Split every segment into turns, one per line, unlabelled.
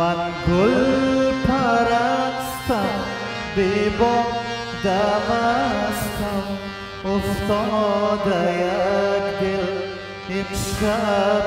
من گل پرستم به بادم استم افتاده یک دل امشب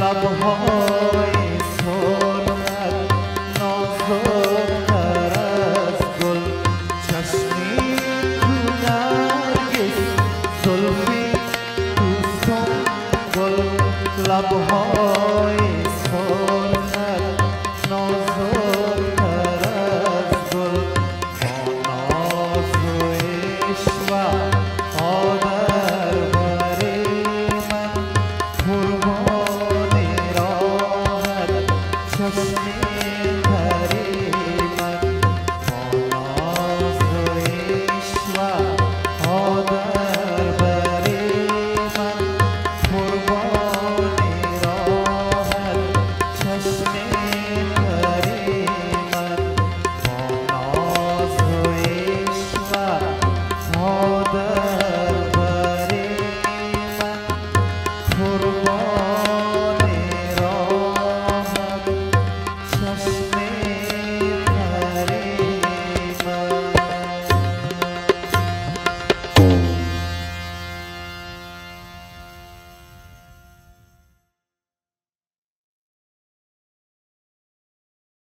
লাভ হয়